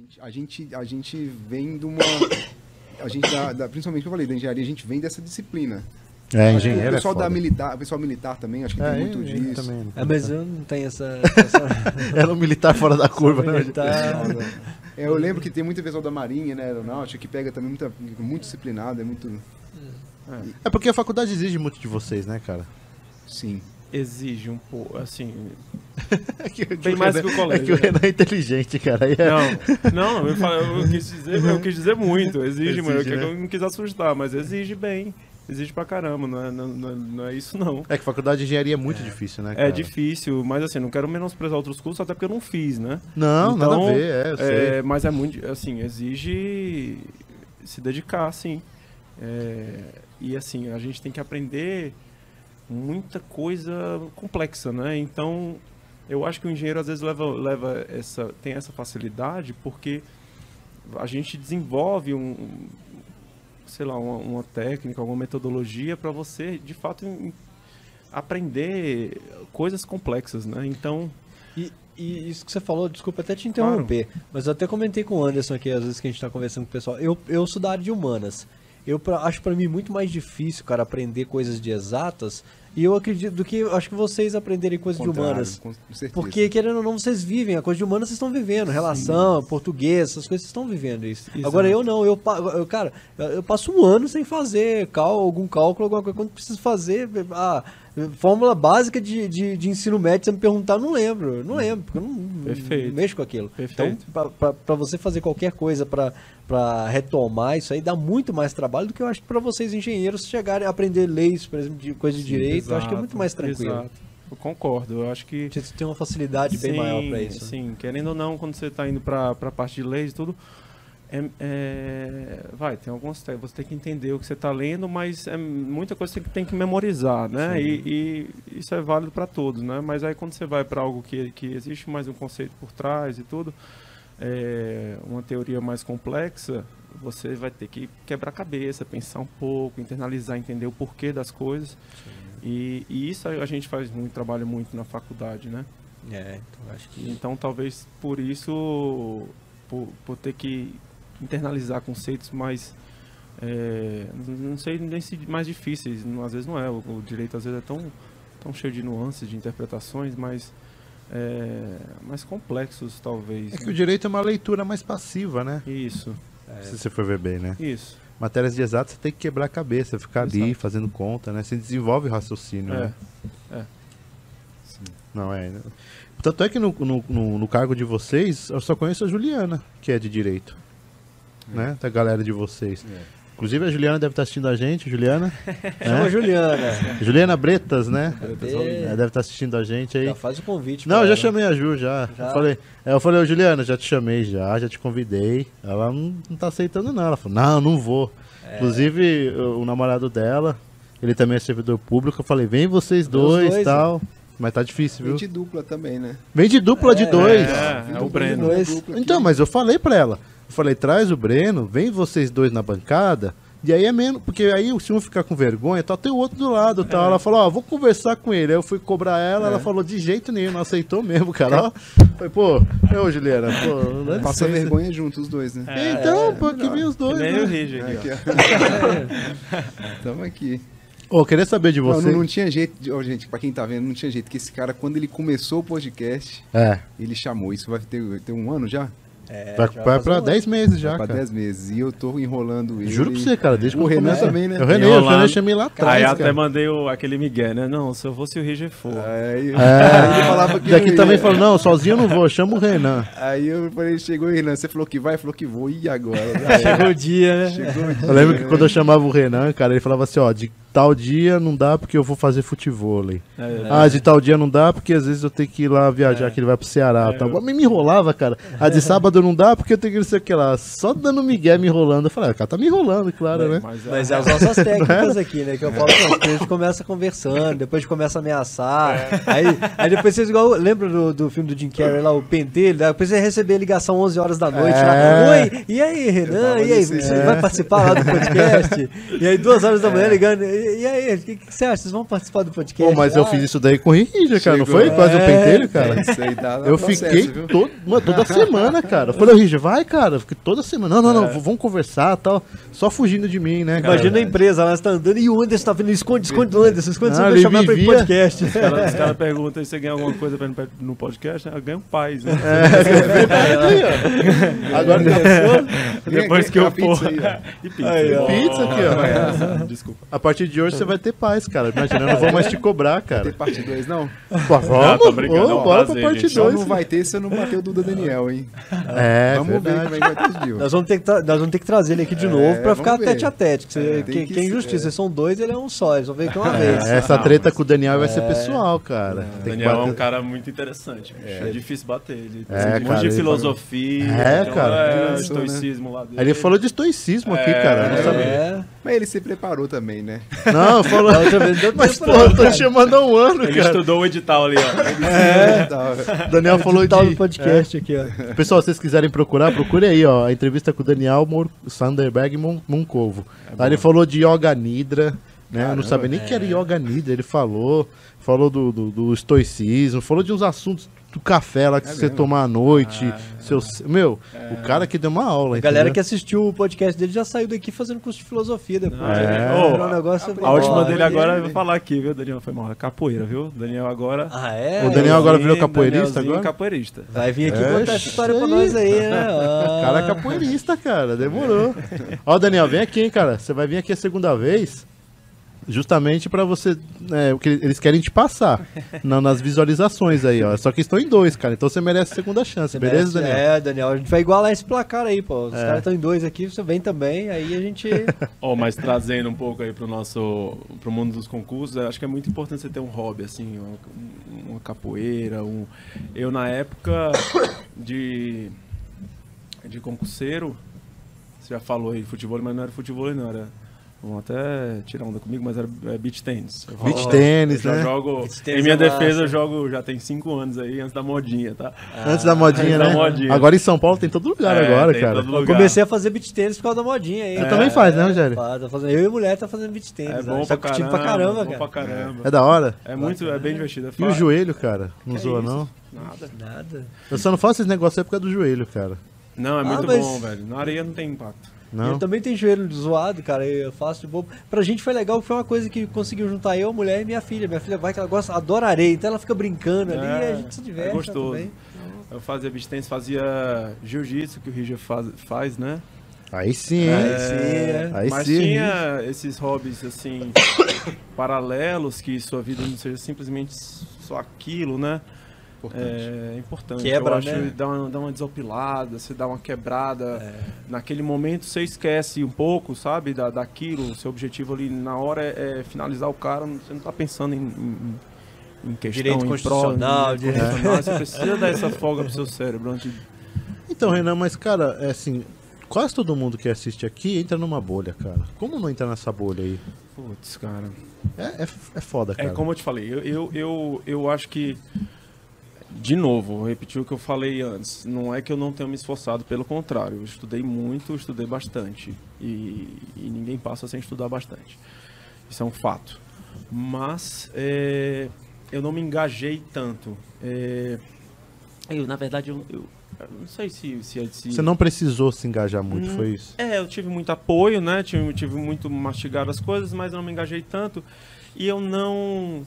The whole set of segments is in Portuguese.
gente, a gente, a gente vem de uma. A gente, da, da- principalmente que eu falei, da engenharia, a gente vem dessa disciplina. É, o engenheiro é pessoal da foda. militar, o pessoal militar também, acho que É, tem muito disso. também. É, mas eu não tenho essa. essa Era um militar fora da curva, né? militar. É, eu lembro que tem muito pessoal da Marinha, né, aeronáutica, que pega também muita, muito disciplinado, é muito. É porque a faculdade exige muito de vocês, né, cara? Sim. Exige um pouco, assim. É que, é Bem mais Renan- que o colégio, É que o né? Renan é inteligente, cara. É- Não, não, eu, falo- eu quis dizer, eu quis dizer muito. Exige, mas eu, Exige, né? eu não quis assustar, mas exige bem. Exige pra caramba, não é, não, não- não é isso não. É que faculdade de engenharia é muito difícil, né, É cara? difícil, mas assim, não quero menosprezar outros cursos, até porque eu não fiz, né? Não, nada a Então, ver, é, eu sei. É, mas é muito, assim, exige se dedicar, sim. É, e assim, a gente tem que aprender muita coisa complexa, né? Então, eu acho que o engenheiro às vezes leva, leva essa, tem essa facilidade porque a gente desenvolve um, sei lá, uma, uma técnica, alguma metodologia para você, de fato, em- aprender coisas complexas, né? Então, E, e isso que você falou, desculpa até te interromper, mas eu até comentei com o Anderson aqui, às vezes que a gente tá conversando com o pessoal. Eu, eu sou da área de humanas. Eu pra- acho pra mim muito mais difícil, cara, aprender coisas de exatas. E eu acredito do que acho que vocês aprenderem coisas de humanas. Com certeza. Porque, querendo ou não, vocês vivem, a coisa de humanas vocês estão vivendo, relação, português, essas coisas vocês estão vivendo isso. Exato. Agora eu não, eu, eu cara, eu eu passo um ano sem fazer cal, algum cálculo, alguma coisa, quando preciso fazer, ah, fórmula básica de, de, de ensino médio, você me perguntar, não lembro, não lembro, porque eu não, Perfeito. não mexo com aquilo. Perfeito. Então, pra- pra pra você fazer qualquer coisa pra retomar isso aí, dá muito mais trabalho do que eu acho que pra vocês engenheiros chegarem a aprender leis, por exemplo, de coisa de direito, eu acho que é muito mais tranquilo. Exato. Eu concordo. Eu acho que. Você tem uma facilidade bem maior pra isso. Sim, querendo ou não, quando você está indo para a parte de leis e tudo, é, é- vai, tem alguns você tem que entender o que você está lendo, mas é muita coisa que você tem que memorizar, né? E, e isso é válido para todos, né? Mas aí quando você vai para algo que, que existe mais um conceito por trás e tudo, é, uma teoria mais complexa, você vai ter que quebrar a cabeça, pensar um pouco, internalizar, entender o porquê das coisas. E, e isso a gente faz muito, trabalha muito na faculdade, né? É, então acho que Então talvez por isso, por, por ter que internalizar conceitos mais, é, não sei nem se mais difíceis, às vezes não é, o, o direito às vezes é tão, tão cheio de nuances, de interpretações, mas é, mais complexos talvez. É que né? o direito é uma leitura mais passiva, né? Isso, Se você for ver bem, né? isso. Matérias de exato você tem que quebrar a cabeça, ficar ali Exato. fazendo conta, né? Você desenvolve o raciocínio, É. né? É. Não é. Tanto é que no, no- no cargo de vocês, eu só conheço a Juliana, que é de direito. Né? Da galera de vocês. É. Inclusive a Juliana deve estar assistindo a gente, Juliana. Chama a né? Juliana. Juliana Bretas, né? Bretas, Ela deve estar assistindo a gente aí. Já faz o convite. Não, eu já chamei a Ju, já. Já? Eu falei, é, eu falei, Juliana, já te chamei já, já te convidei. Ela não, não tá aceitando não. Ela falou, não, não vou. É. Inclusive, o, o namorado dela, ele também é servidor público. Eu falei, vem vocês dois e dois, tal. Mas tá difícil, viu? Vem de dupla também, né? Vem de dupla de dois. É, é o Breno. Então, mas eu falei pra ela. Eu falei, traz o Breno, vem vocês dois na bancada. E aí é menos, porque aí se um ficar com vergonha, tal, tem o outro do lado, tal. Ela falou, ó, vou conversar com ele. Aí eu fui cobrar ela, ela falou, de jeito nenhum, não aceitou mesmo, cara. Ó. Falei, pô, ô Juliana, pô, Passa licença. vergonha junto os dois, né? Então, pô, que vem os Que dois, nem o né? Rige aqui, Aqui, ó. Tamo aqui. Ô, queria saber de Não, você. não, não tinha jeito, de, ó, gente, pra quem tá vendo, não tinha jeito, que esse cara, quando ele começou o podcast, É, ele chamou. Isso vai ter, ter um ano já? É, vai, vai pra um 10 meses já, pra cara. 10 meses. E eu tô enrolando ele. Juro pra você, cara, desde O quando Renan começa- também, né? É o Renan, o Enrolando. Renan chamei lá atrás, Aí cara. até mandei o, aquele Miguel, né? Não, se eu fosse o Rige for. Aí, É. aí ele falava que. Daqui também falou, não, sozinho eu não vou, chama o Renan. Aí eu falei, chegou o Renan, você falou que vai, falou que vou, e agora? Chegou o dia, né? Chegou o dia, Eu lembro que né? quando eu chamava o Renan, cara, ele falava assim, ó, de tal dia não dá porque eu vou fazer futevôlei. É, Ah, de tal dia não dá porque às vezes eu tenho que ir lá viajar, É. que ele vai pro Ceará. É, tal. eu- me enrolava, cara. A de sábado não dá porque eu tenho que não sei o que lá. Só dando migué me enrolando. Eu falei, ah, cara, tá me enrolando, claro, né? Mas, é- Mas é as nossas técnicas aqui, né? Que eu falo, a gente começa conversando, depois a gente começa a ameaçar. Aí, aí depois vocês igual. Lembra do, do filme do Jim Carrey lá, o pentelho? Depois você receber a ligação 11 horas da noite É. lá. Oi, e aí, Renan? E aí, você é. vai participar lá do podcast? E aí, duas horas da manhã ligando. E aí, o que, que você acha? Vocês vão participar do podcast? Pô, mas eu Ah, fiz isso daí com o Richard, cara, não Chegou. foi? Quase eu É, pentelho, cara. Isso aí dá Eu processo, fiquei todo, mano, toda semana, cara. Eu falei, Richard, vai, cara. Eu fiquei toda semana. Não, não, É. não, v- vamos conversar e tal. Só fugindo de mim, né, cara? Imagina a empresa, ela está andando e o Anderson tá vindo, esconde, esconde o Anderson, esconde, você Ah, vai chamar pra ir pro vivia- podcast. Os caras os caras perguntam se você ganha alguma coisa pra no podcast, né? eu ganho paz, né? Agora Depois que aqui, eu pizza for. aí, e pizza. Aí, ó. Pizza aqui, ó. Desculpa. A partir de hoje você vai ter paz, cara. Imagina, eu não vou mais te cobrar, cara. parte 2, não? Pô, vamos, tô brincando, é um bora pra prazer, parte gente. Só 2. não vai ter se eu não bater o Duda Daniel, hein? É, vamos ver verdade. como é que vai ter esse dia. Nós vamos, ter que nós vamos ter que trazer ele aqui de novo pra ficar ver. tete a tete. Que, É, que, que que é injustiça. Vocês são dois, ele é um só. Eles vão ver que é uma É, vez. essa Não, treta mas- com o Daniel vai ser pessoal, cara. O que Daniel é um cara muito interessante. bicho. É, difícil bater. Ele tem É, um monte cara, de filosofia. É, cara. É, né? estoicismo lá dele. Ele falou de estoicismo aqui, É, cara. eu não é. sabia. É. Mas ele se preparou também, né? Não, falou. Mas, pô, eu tô cara. chamando há um ano, Ele cara. estudou o edital ali, ó. É. O Daniel falou Tal do de. podcast aqui, ó. Pessoal, se vocês quiserem procurar, procure aí, ó. A entrevista com o Daniel Mor- Sanderberg Mon Moncovo. Lá ele falou de Yoga Nidra, né? eu não sabia nem que era Yoga Nidra. Ele falou, falou do, do, do estoicismo, falou de uns assuntos do café lá que É você mesmo? tomar à noite. seus... Meu, o cara que deu uma aula, A galera entendeu? que assistiu o podcast dele já saiu daqui fazendo curso de filosofia depois. É. Virou um negócio A última Ó, dele ele- agora, eu vou falar aqui, viu, Daniel? Foi mal. é Capoeira, viu? Daniel agora. Ah, é? O Daniel agora virou capoeirista agora? capoeirista. Vai vir aqui É, contar essa história pra nós aí, né? Ah. Cara capoeirista, cara, demorou. Ó, Daniel, vem aqui, hein, cara. Você vai vir aqui a segunda vez, justamente pra você. É, o que eles querem te passar na- nas visualizações aí, ó. Só que estão em dois, cara. Então você merece a segunda chance, Você beleza, merece- Daniel? É, Daniel, a gente vai igualar esse placar aí, pô. Os É. caras estão em dois aqui, você vem também, aí a gente. Ó, mas trazendo um pouco aí pro nosso pro mundo dos concursos, acho que é muito importante você ter um hobby assim, uma, uma capoeira, um eu na época de de concurseiro, você já falou aí futebol, mas não era futebol não era Vão até tirar onda comigo, mas era é, beach tennis. Eu Beach tênis, né? jogo. Beach tênis Em minha é defesa, eu jogo já tem 5 anos aí, antes da modinha, tá? Antes da modinha, antes da né? modinha. Agora em São Paulo tem todo lugar É, agora, cara. todo Eu lugar. comecei a fazer beat tênis por causa da modinha aí. Você também faz, né, Rogério? Tá Eu e a mulher tá fazendo beat tênis. É né? bom tá pra curtindo caramba, pra caramba, bom cara. pra caramba. É da hora. É muito, é bem divertido. É E o joelho, cara? Não Que zoa, não? Nada. Nada. Eu só não faço esse negócio aí por causa do joelho, cara. Não, é Ah, muito mas- bom, velho. Na areia não tem impacto. Não? Eu também tenho joelho zoado, cara, eu faço de bobo. Pra gente foi legal, foi uma coisa que conseguiu juntar eu, a mulher e minha filha. Minha filha vai que ela gosta, adora areia, então ela fica brincando ali É, e a gente se diverte é gostoso. também. Eu fazia beach tennis, fazia jiu-jitsu, que o Richard faz, faz né? Aí sim? Aí sim, é. Aí Mas sim. tinha esses hobbies, assim, paralelos, que sua vida não seja simplesmente só aquilo, né? Importante. É importante. Quebra, Eu acho né? dá uma, dá uma desopilada, você dá uma quebrada. Naquele momento você esquece um pouco, sabe, da, daquilo. O seu objetivo ali na hora é, é finalizar o cara, você não tá pensando em, em, em questão, Direito em constitucional, prol, direito- constitucional. Você precisa dar essa folga pro seu cérebro antes de... Então, Renan, mas, cara, é assim, quase todo mundo que assiste aqui entra numa bolha, cara. Como não entrar nessa bolha aí? Putz, cara. É, é, é foda, É cara. como eu te falei, eu, eu, eu, eu acho que, de novo, vou repetir o que eu falei antes. Não é que eu não tenha me esforçado, pelo contrário. Eu estudei muito, estudei bastante. E, e ninguém passa sem estudar bastante. Isso é um fato. Mas é, eu não me engajei tanto. É, eu, na verdade, eu, eu- eu não sei se, se, se Você não precisou se engajar muito, Hum, foi isso? é, eu tive muito apoio, né? Tive, tive muito mastigado as coisas, mas eu não me engajei tanto. E eu não.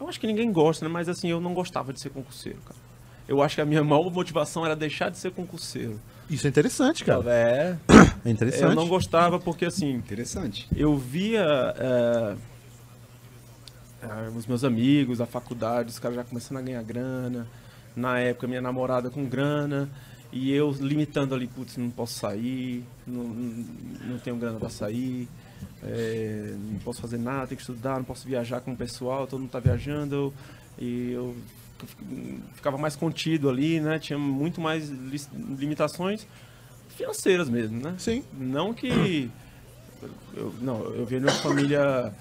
Eu acho que ninguém gosta, né? Mas assim, eu não gostava de ser concurseiro, cara. Eu acho que a minha maior motivação era deixar de ser concurseiro. Isso é interessante, cara. É, É interessante. Eu não gostava porque, assim, Interessante. eu via é, é, os meus amigos, a faculdade, os caras já começando a ganhar grana. Na época, minha namorada com grana. E eu limitando ali, putz, não posso sair, não, não, não tenho grana para sair, é, não posso fazer nada, tenho que estudar, não posso viajar com o pessoal, todo mundo tá viajando. E eu ficava mais contido ali, né? Tinha muito mais limitações financeiras mesmo, né? Sim. Não que. Eu, não, eu venho de uma família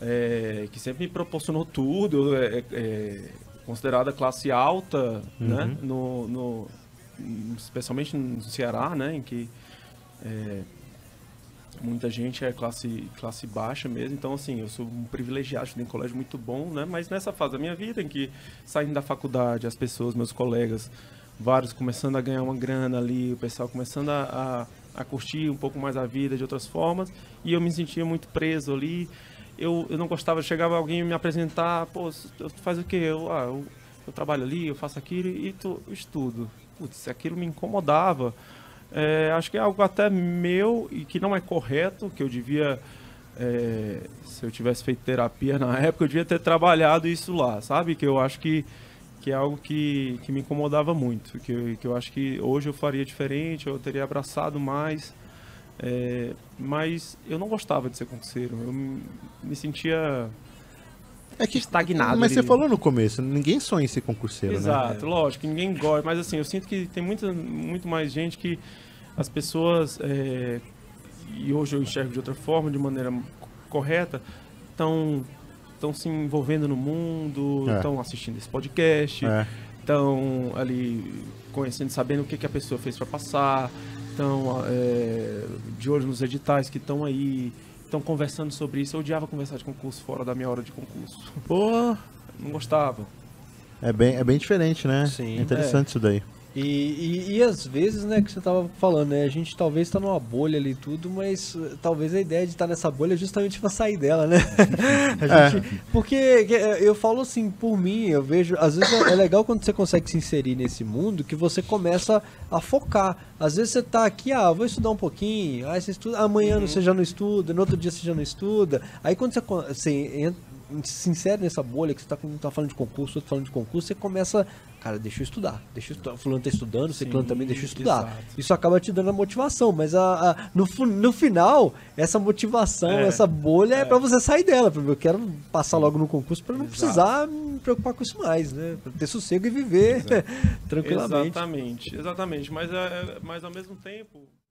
é, que sempre me proporcionou tudo, é, é, é, considerada classe alta, né? No, no- especialmente no Ceará, né? Em que é, Muita gente é classe, classe baixa mesmo, então assim, eu sou um privilegiado, estudei em um colégio muito bom, né? Mas nessa fase da minha vida em que saindo da faculdade, as pessoas, meus colegas, vários começando a ganhar uma grana ali, o pessoal começando a, a, a curtir um pouco mais a vida de outras formas, e eu me sentia muito preso ali. Eu, eu não gostava, chegava alguém me apresentar, pô, faz o quê? Eu, ah, eu, eu trabalho ali, eu faço aquilo e tu estudo. Putz, aquilo me incomodava. É, acho que é algo até meu e que não é correto, que eu devia, é, se eu tivesse feito terapia na época, eu devia ter trabalhado isso lá, sabe? Que eu acho que, que é algo que, que me incomodava muito, que eu, que eu acho que hoje eu faria diferente, eu teria abraçado mais, é, mas eu não gostava de ser concurseiro, eu me sentia é que estagnado. Mas ali. você falou no começo, ninguém sonha em ser concurseiro, Exato, né? Exato, lógico, ninguém gosta, mas assim, eu sinto que tem muito, muito mais gente que as pessoas, é, e hoje eu enxergo de outra forma, de maneira correta, estão estão se envolvendo no mundo, estão é. assistindo esse podcast, estão é. ali conhecendo, sabendo o que, que a pessoa fez para passar, estão é, de olho nos editais que estão aí, estão conversando sobre isso. Eu odiava conversar de concurso fora da minha hora de concurso. Pô, não gostava. É bem, é bem diferente, né? Sim. É interessante é. isso daí. E, e, e, às vezes, né, que você tava falando, né? A gente talvez tá numa bolha ali e tudo, mas uh, talvez a ideia de estar tá nessa bolha é justamente pra sair dela, né? a gente, é. Porque é, eu falo assim, por mim, eu vejo. Às vezes é, é legal quando você consegue se inserir nesse mundo que você começa a focar. Às vezes você tá aqui, ah, vou estudar um pouquinho, aí você estuda, amanhã uhum. você já não estuda, no outro dia você já não estuda. Aí quando você, você se insere nessa bolha que você tá, tá falando de concurso, outro falando de concurso, você começa, cara, deixa eu estudar, deixa eu estudar. Fulano tá estudando, ciclano também deixa eu estudar. Exato. Isso acaba te dando a motivação, mas a, a no, no final, essa motivação, é, essa bolha é, é para você sair dela. Eu quero passar logo no concurso para não Exato. precisar me preocupar com isso mais, né? Pra ter sossego e viver tranquilamente. Exatamente, exatamente. Mas, é, mas ao mesmo tempo.